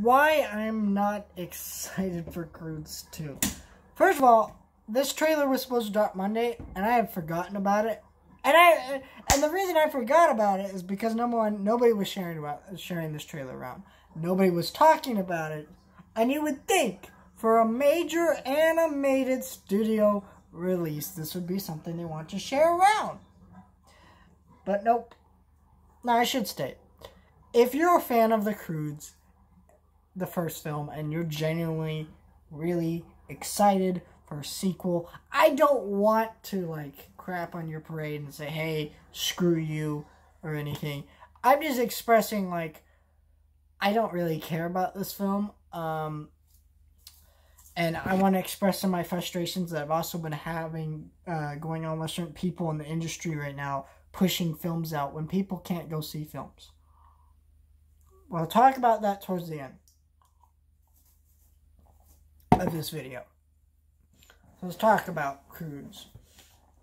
why I'm not excited for Croods 2. First of all, this trailer was supposed to drop Monday, and I had forgotten about it. And I and the reason I forgot about it is because number one, nobody was sharing about sharing this trailer around. Nobody was talking about it. And you would think for a major animated studio release, this would be something they want to share around. But nope. Now I should state, if you're a fan of the Croods, the first film, and you're genuinely really excited for a sequel, I don't want to like crap on your parade and say, hey, screw you or anything. I'm just expressing like I don't really care about this film. Um, and I want to express some of my frustrations that I've also been having uh, going on with certain people in the industry right now pushing films out when people can't go see films. We'll talk about that towards the end of this video. Let's talk about Croods.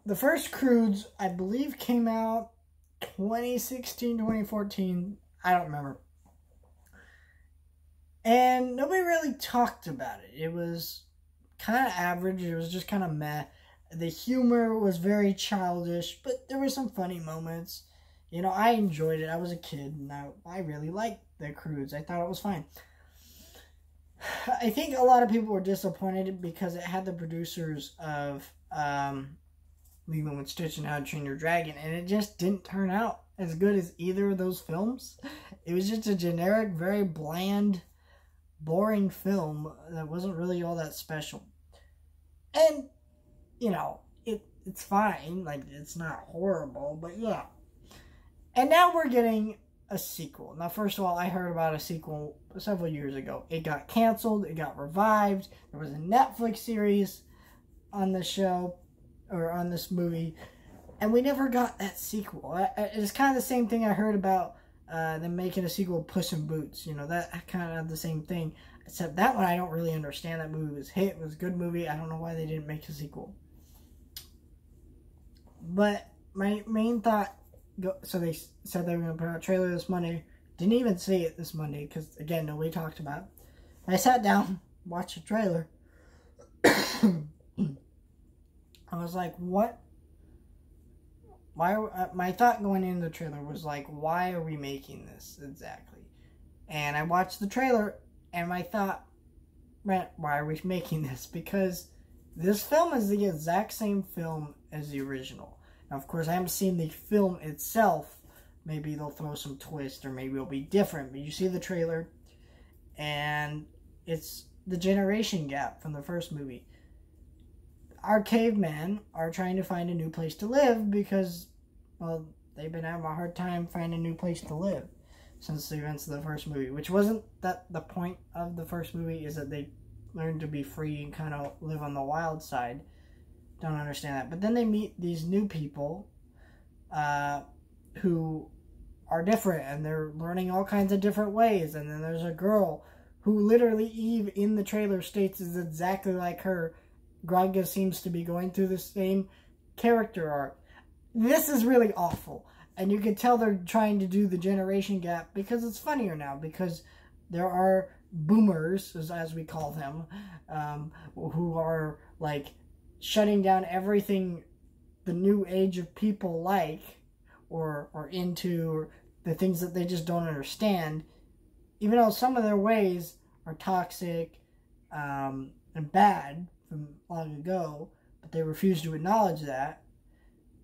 The first Croods, I believe, came out 2016, 2014. I don't remember. And nobody really talked about it. It was kind of average. It was just kind of meh. The humor was very childish, but there were some funny moments. You know, I enjoyed it. I was a kid, and I, I really liked the Croods. I thought it was fine. I think a lot of people were disappointed because it had the producers of um, Lilo and Stitch and How to Train Your Dragon, and it just didn't turn out as good as either of those films. It was just a generic, very bland boring film that wasn't really all that special. And, you know, it it's fine. Like, it's not horrible, but yeah. And now we're getting a sequel. Now, first of all, I heard about a sequel several years ago. It got canceled. It got revived. There was a Netflix series on the show, or on this movie, and we never got that sequel. It's kind of the same thing I heard about uh, them making a sequel, Puss in Boots. You know, that kind of the same thing. Except that one, I don't really understand. That movie was hit. It was a good movie. I don't know why they didn't make a sequel. But my main thought, go, so they said they were going to put out a trailer this Monday. Didn't even see it this Monday because, again, nobody talked about it. I sat down, watched the trailer. I was like, what why uh, my thought going into the trailer was like why are we making this exactly and i watched the trailer and my thought went, why are we making this because this film is the exact same film as the original now of course i haven't seen the film itself maybe they'll throw some twist or maybe it'll be different but you see the trailer and it's the generation gap from the first movie our cavemen are trying to find a new place to live because, well, they've been having a hard time finding a new place to live since the events of the first movie. Which wasn't that the point of the first movie is that they learned to be free and kind of live on the wild side. Don't understand that. But then they meet these new people uh, who are different and they're learning all kinds of different ways. And then there's a girl who literally Eep in the trailer states is exactly like her Graga seems to be going through the same character arc. This is really awful. And you can tell they're trying to do the generation gap because it's funnier now. Because there are boomers, as, as we call them, um, who are like shutting down everything the new age of people like or, or into or the things that they just don't understand. Even though some of their ways are toxic um, and bad, from long ago, but they refuse to acknowledge that.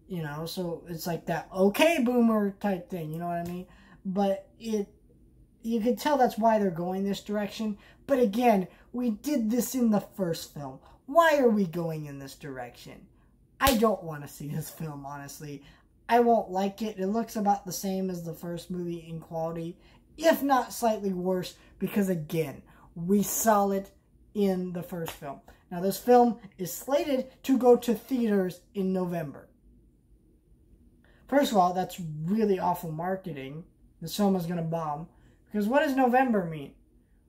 You know, so it's like that okay boomer type thing, you know what I mean? But it you can tell that's why they're going this direction. But again, we did this in the first film. Why are we going in this direction? I don't want to see this film, honestly. I won't like it. It looks about the same as the first movie in quality, if not slightly worse, because again, we saw it in the first film. Now, this film is slated to go to theaters in November. First of all, that's really awful marketing. This film is going to bomb. Because what does November mean?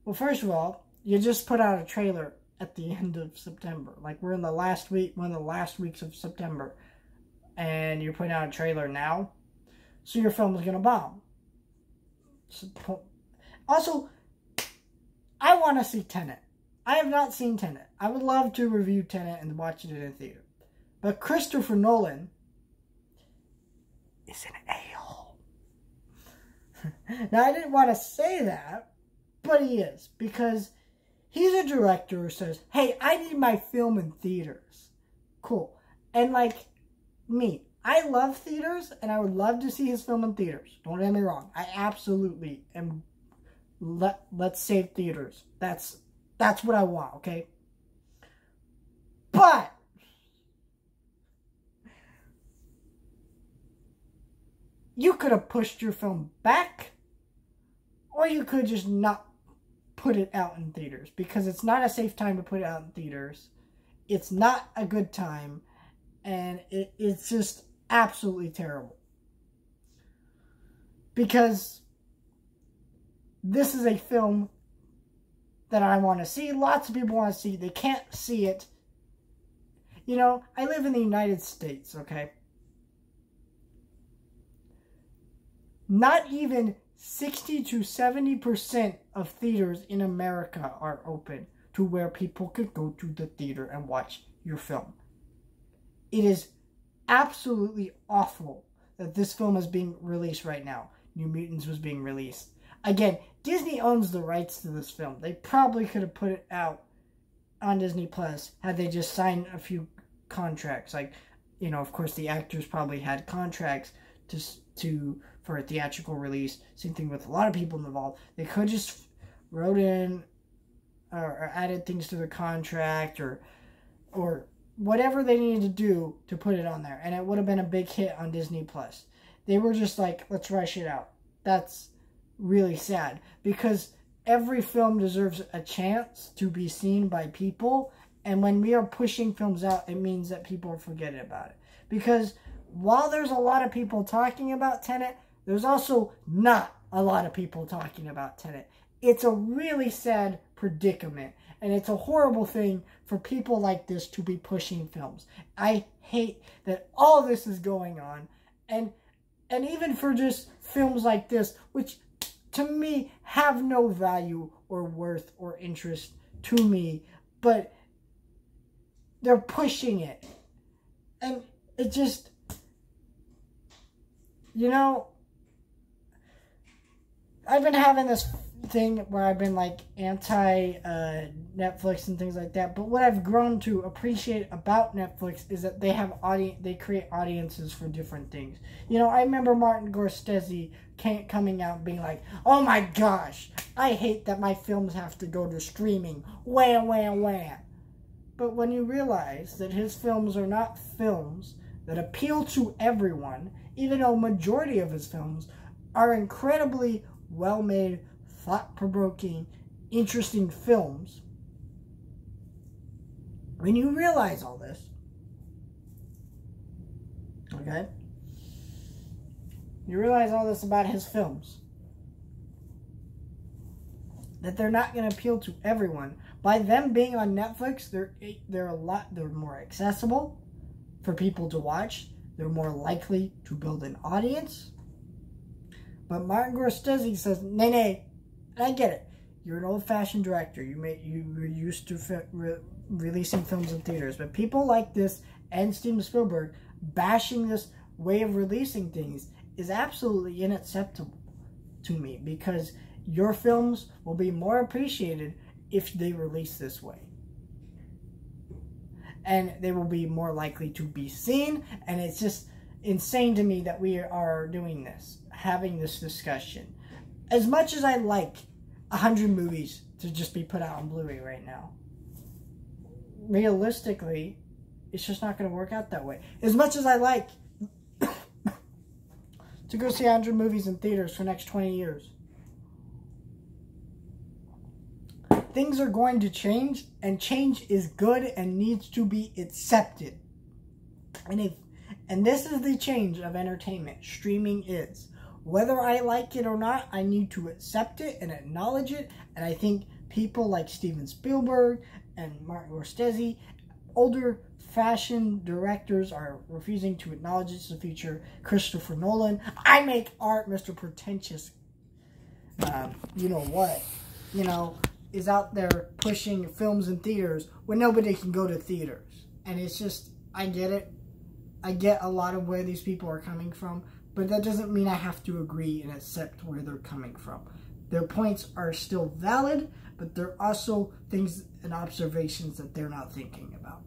Well, first of all, you just put out a trailer at the end of September. Like, we're in the last week, one of the last weeks of September. And you're putting out a trailer now. So your film is going to bomb. Also, I want to see Tenet. I have not seen Tenet. I would love to review Tenet and watch it in a theater. But Christopher Nolan is an a-hole. now, I didn't want to say that, but he is. Because he's a director who says, hey, I need my film in theaters. Cool. And like me, I love theaters and I would love to see his film in theaters. Don't get me wrong. I absolutely am let let's save theaters. That's that's what I want, okay? But you could have pushed your film back or you could just not put it out in theaters because it's not a safe time to put it out in theaters. It's not a good time and it, it's just absolutely terrible. Because this is a film that I want to see. Lots of people want to see. They can't see it. You know, I live in the United States, okay? Not even 60 to 70% of theaters in America are open to where people could go to the theater and watch your film. It is absolutely awful that this film is being released right now. New Mutants was being released. Again, Disney owns the rights to this film. They probably could have put it out on Disney Plus had they just signed a few contracts. Like, you know, of course, the actors probably had contracts to to for a theatrical release. Same thing with a lot of people involved. They could just wrote in or, or added things to the contract or or whatever they needed to do to put it on there, and it would have been a big hit on Disney Plus. They were just like, let's rush it out. That's really sad because every film deserves a chance to be seen by people. And when we are pushing films out, it means that people are forgetting about it. Because while there's a lot of people talking about Tenet, there's also not a lot of people talking about Tenet. It's a really sad predicament. And it's a horrible thing for people like this to be pushing films. I hate that all this is going on. And and even for just films like this, which to me have no value or worth or interest to me, but they're pushing it. And it just, you know, I've been having this thing where I've been like anti uh, Netflix and things like that. But what I've grown to appreciate about Netflix is that they have audience, they create audiences for different things. You know, I remember Martin Scorsese came, coming out being like, "Oh my gosh, I hate that my films have to go to streaming." Wham, wham, wham. But when you realize that his films are not films that appeal to everyone, even though majority of his films are incredibly well made thought provoking, interesting films, when you realize all this, okay, you realize all this about his films, that they're not going to appeal to everyone. By them being on Netflix, they're they're a lot they're more accessible for people to watch. They're more likely to build an audience. But Martin Scorsese says, "Nay, nay, and I get it. You're an old-fashioned director. You may you were used to re releasing films in theaters, but people like this and Steven Spielberg bashing this way of releasing things is absolutely unacceptable to me because your films will be more appreciated if they release this way. And they will be more likely to be seen. And it's just insane to me that we are doing this, having this discussion. As much as I like 100 movies to just be put out on Blu-ray right now. Realistically, it's just not going to work out that way. As much as I like to go see 100 movies in theaters for the next 20 years. Things are going to change, and change is good and needs to be accepted. And if and this is the change of entertainment. Streaming is. Whether I like it or not, I need to accept it and acknowledge it. And I think people like Steven Spielberg and Martin Scorsese, older fashion directors are refusing to acknowledge it's the future. Christopher Nolan, I make art, Mr. Pretentious. Um, you know what? You know, is out there pushing films in theaters when nobody can go to theaters. And it's just, I get it. I get a lot of where these people are coming from, but that doesn't mean I have to agree and accept where they're coming from. Their points are still valid, but there are also things and observations that they're not thinking about.